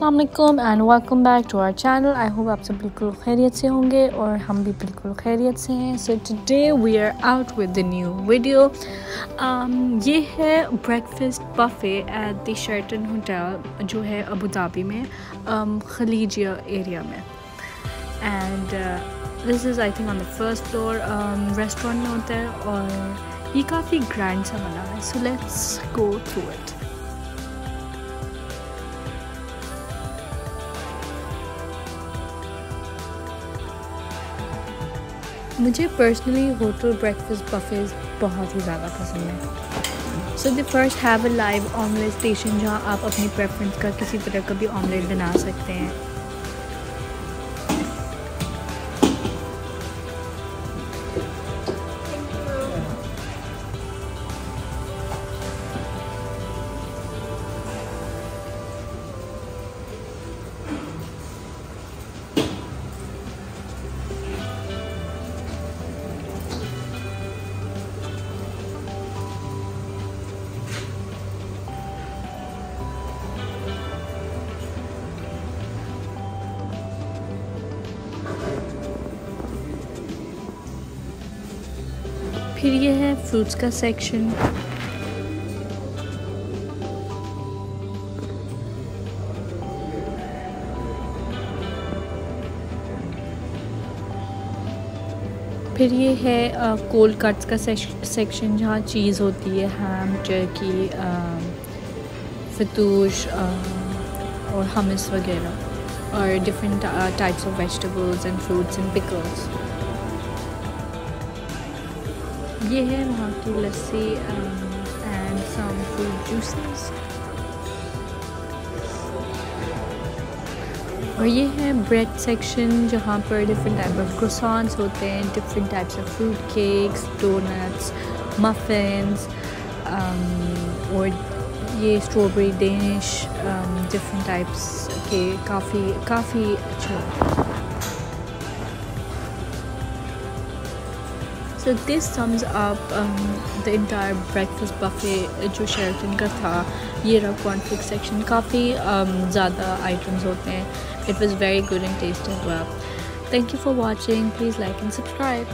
अस्सलाम and welcome back to our channel I hope आप सब बिल्कुल खैरियत से होंगे और हम भी बिल्कुल खैरियत से हैं so today we are out with the new video ये है breakfast buffet at the Sheraton hotel जो है अबू धाबी में um, खलीजिया एरिया में and this is I think on the first floor restaurant में होता है और ये काफ़ी ग्रैंड सा बना है. So let's go through it मुझे पर्सनली होटल ब्रेकफास्ट बफेज बहुत ही ज़्यादा पसंद है। So the first have a live omelette station जहाँ आप अपनी प्रेफरेंस का किसी तरह का भी ऑमलेट बना सकते हैं। फिर ये है फ्रूट्स का सेक्शन फिर ये है कोल्ड कट्स का सेक्शन जहाँ चीज़ होती है हैम टर्की फतूश और हमस वगैरह, और different types of vegetables and fruits and pickles ये है वहाँ की lassi and some fruit juices और ये है ब्रेड सेक्शन जहाँ पर डिफरेंट टाइप ऑफ़ क्रोसॉन्स होते हैं different types of fruit cakes donuts muffins और ये स्ट्रॉबेरी डेनिश डिफरेंट टाइप्स के काफ़ी काफ़ी अच्छे so this sums up the entire breakfast buffet जो शेरटन का था ये रहा कॉन्फ्लिक सेक्शन काफ़ी um, ज़्यादा आइटम्स होते हैं. It was very good and taste as well thank you for watching please like and subscribe